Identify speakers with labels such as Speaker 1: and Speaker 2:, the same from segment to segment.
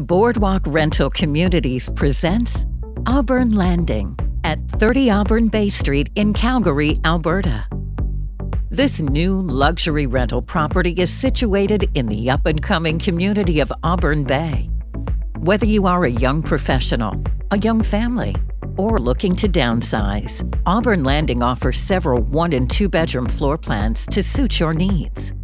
Speaker 1: Boardwalk Rental Communities presents Auburn Landing at 30 Auburn Bay Street in Calgary, Alberta. This new luxury rental property is situated in the up and coming community of Auburn Bay. Whether you are a young professional, a young family, or looking to downsize, Auburn Landing offers several one and two bedroom floor plans to suit your needs.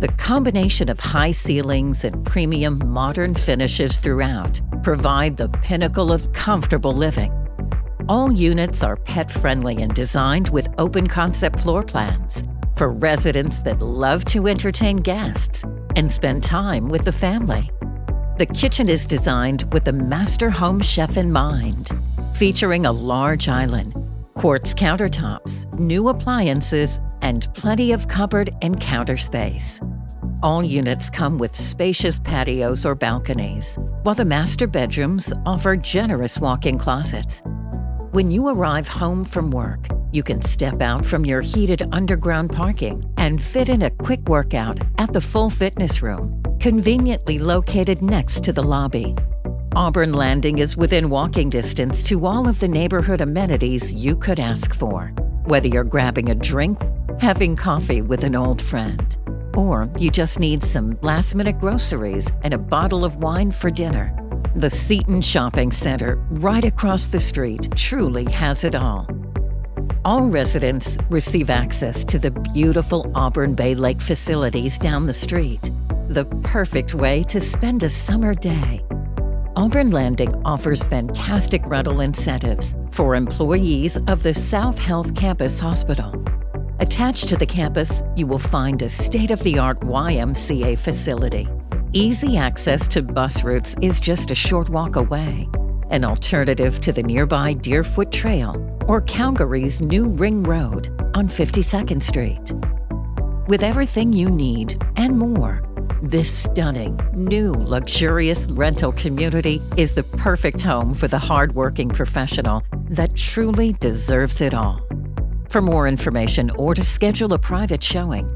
Speaker 1: The combination of high ceilings and premium modern finishes throughout provide the pinnacle of comfortable living. All units are pet friendly and designed with open concept floor plans for residents that love to entertain guests and spend time with the family. The kitchen is designed with the master home chef in mind, featuring a large island, quartz countertops, new appliances, and plenty of cupboard and counter space. All units come with spacious patios or balconies, while the master bedrooms offer generous walk in closets. When you arrive home from work, you can step out from your heated underground parking and fit in a quick workout at the full fitness room, conveniently located next to the lobby. Auburn Landing is within walking distance to all of the neighborhood amenities you could ask for, whether you're grabbing a drink, having coffee with an old friend, or you just need some last minute groceries and a bottle of wine for dinner. The Seton Shopping Center, right across the street, truly has it all. All residents receive access to the beautiful Auburn Bay Lake facilities down the street, the perfect way to spend a summer day. Auburn Landing offers fantastic rental incentives for employees of the South Health Campus Hospital. Attached to the campus, you will find a state of the art YMCA facility. Easy access to bus routes is just a short walk away, an alternative to the nearby Deerfoot Trail or Calgary's new Ring Road on 52nd Street. With everything you need and more, this stunning, new, luxurious rental community is the perfect home for the hardworking professional that truly deserves it all. For more information or to schedule a private showing,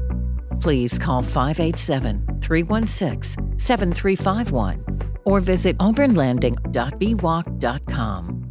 Speaker 1: please call 587 316 7351 or visit auburnlanding.bwalk.com.